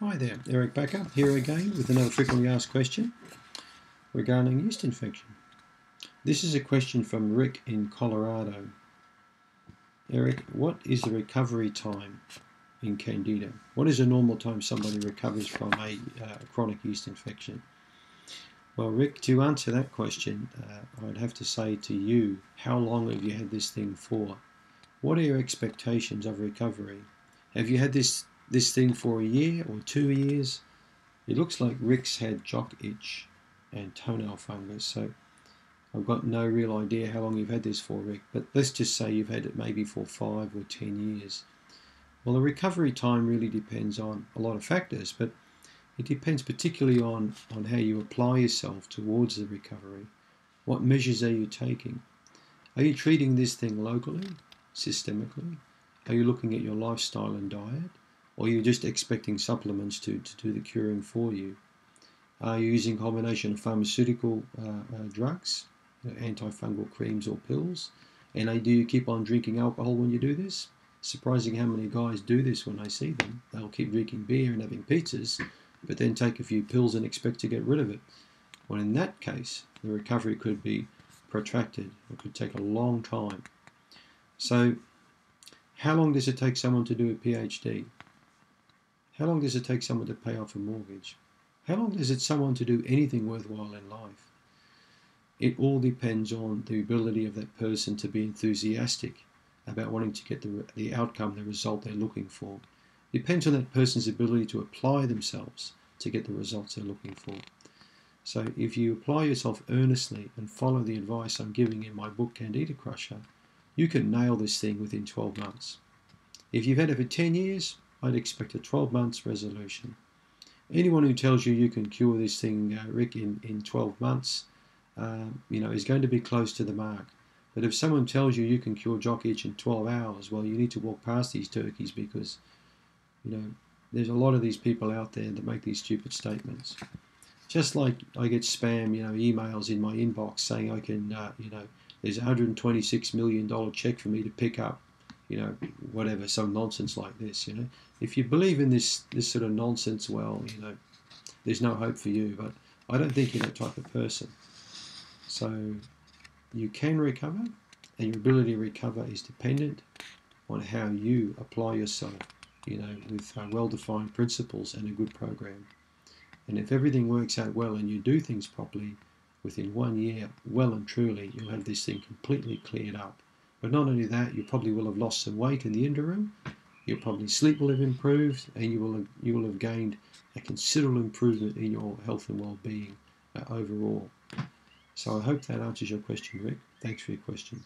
Hi there, Eric Bakker here again with another frequently asked question regarding yeast infection. This is a question from Rick in Colorado. Eric, what is the recovery time in Candida? What is a normal time somebody recovers from a uh, chronic yeast infection? Well, Rick, to answer that question, uh, I'd have to say to you, how long have you had this thing for? What are your expectations of recovery? Have you had this this thing for a year or two years. It looks like Rick's had jock itch and toenail fungus, so I've got no real idea how long you've had this for, Rick, but let's just say you've had it maybe for five or ten years. Well, the recovery time really depends on a lot of factors, but it depends particularly on, on how you apply yourself towards the recovery. What measures are you taking? Are you treating this thing locally, systemically? Are you looking at your lifestyle and diet? Or you're just expecting supplements to, to do the curing for you. Are you using a combination of pharmaceutical uh, uh, drugs, antifungal creams or pills? And uh, do you keep on drinking alcohol when you do this? Surprising how many guys do this when I see them. They'll keep drinking beer and having pizzas, but then take a few pills and expect to get rid of it. Well, in that case, the recovery could be protracted. It could take a long time. So, how long does it take someone to do a PhD? How long does it take someone to pay off a mortgage? How long does it someone to do anything worthwhile in life? It all depends on the ability of that person to be enthusiastic about wanting to get the, the outcome, the result they're looking for. It depends on that person's ability to apply themselves to get the results they're looking for. So if you apply yourself earnestly and follow the advice I'm giving in my book Candida Crusher, you can nail this thing within 12 months. If you've had it for 10 years, I'd expect a 12 months resolution. Anyone who tells you you can cure this thing, uh, Rick, in, in 12 months, uh, you know, is going to be close to the mark. But if someone tells you you can cure jock itch in 12 hours, well, you need to walk past these turkeys because, you know, there's a lot of these people out there that make these stupid statements. Just like I get spam, you know, emails in my inbox saying I can, uh, you know, there's a $126 million check for me to pick up you know, whatever, some nonsense like this, you know. If you believe in this this sort of nonsense, well, you know, there's no hope for you. But I don't think you're that type of person. So you can recover, and your ability to recover is dependent on how you apply yourself, you know, with uh, well-defined principles and a good program. And if everything works out well and you do things properly, within one year, well and truly, you'll have this thing completely cleared up. But not only that, you probably will have lost some weight in the interim. Your probably sleep will have improved, and you will have, you will have gained a considerable improvement in your health and well-being uh, overall. So I hope that answers your question, Rick. Thanks for your question.